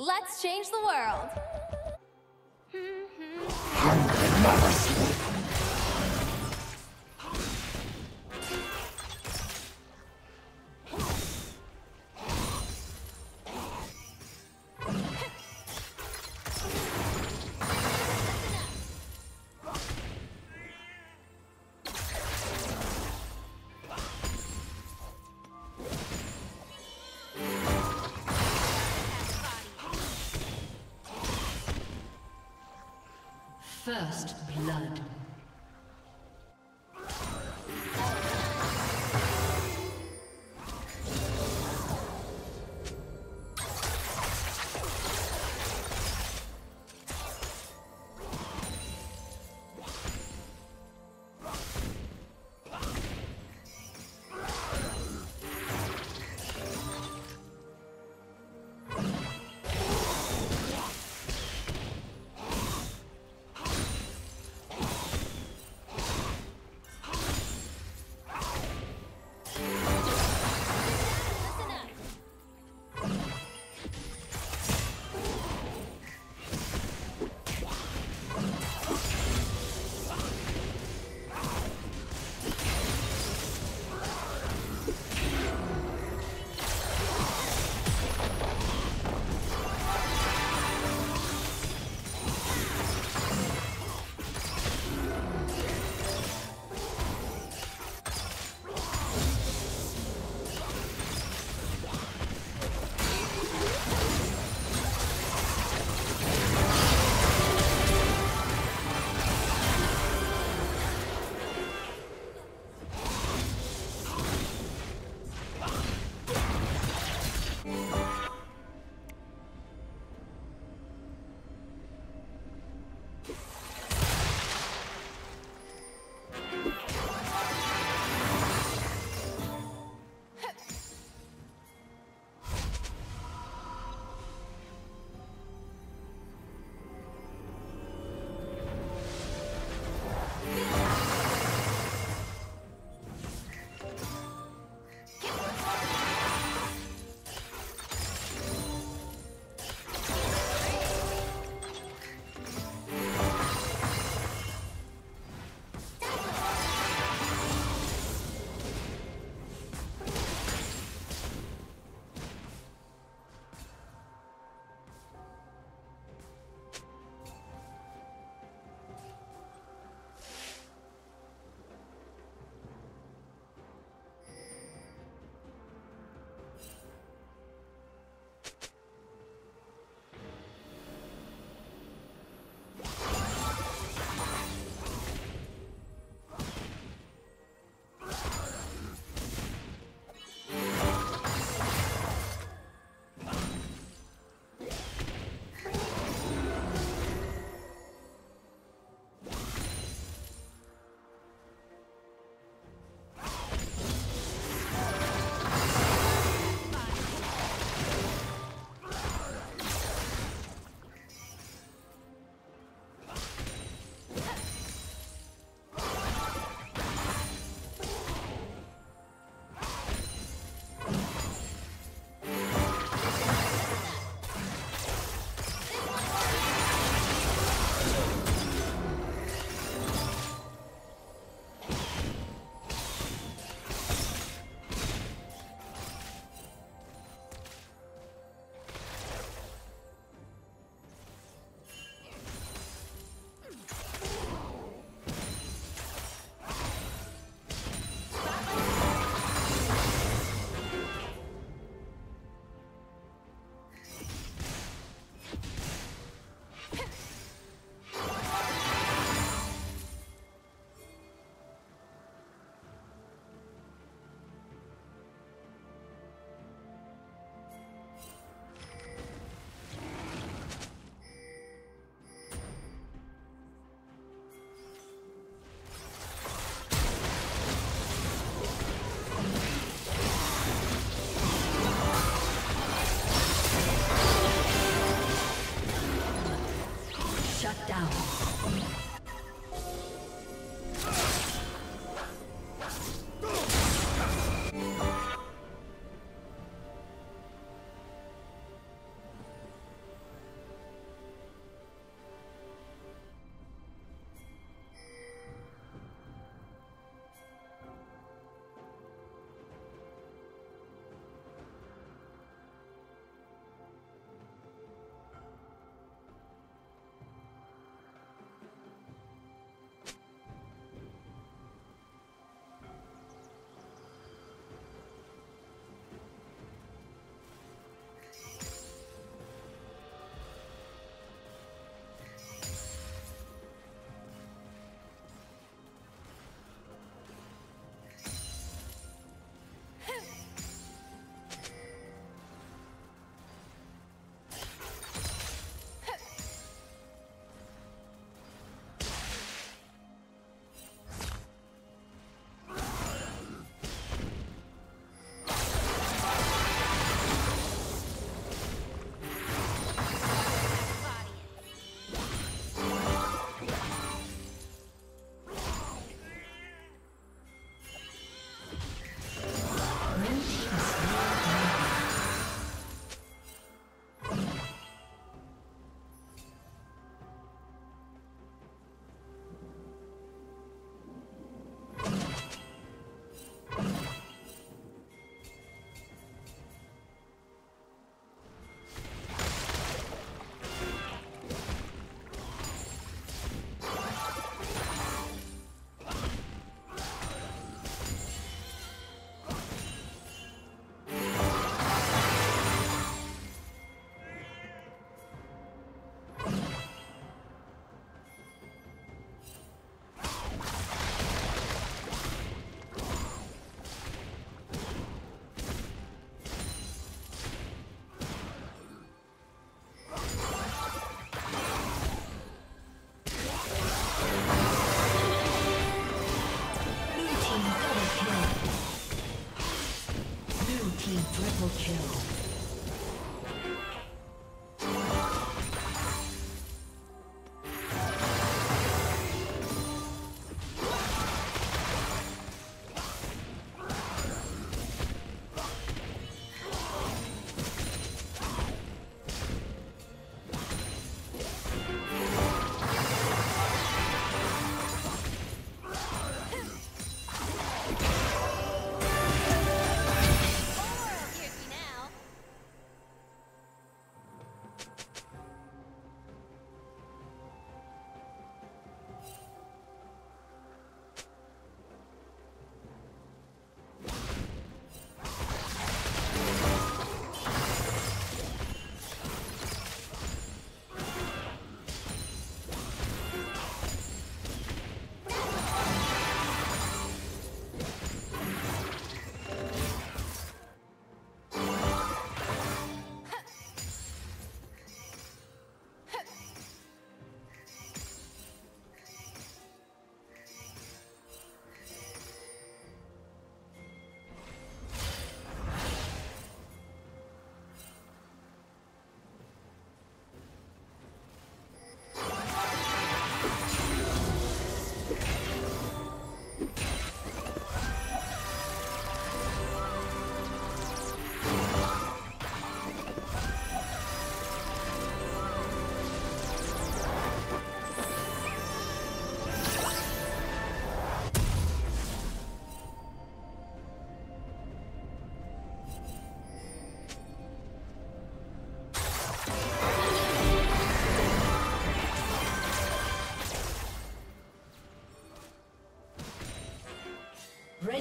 Let's change the world. First blood.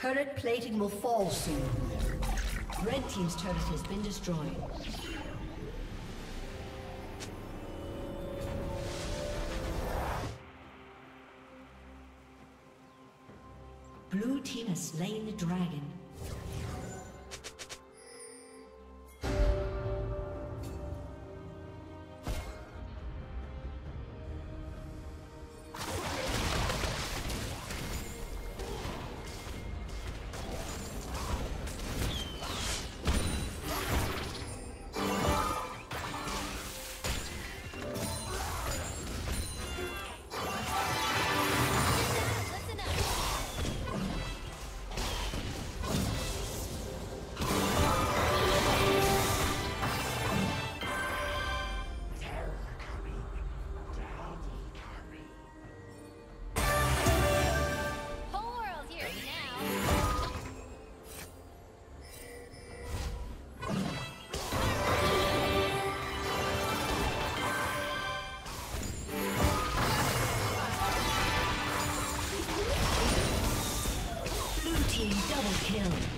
Turret plating will fall soon. Red Team's turret has been destroyed. Blue Team has slain the dragon. Kill.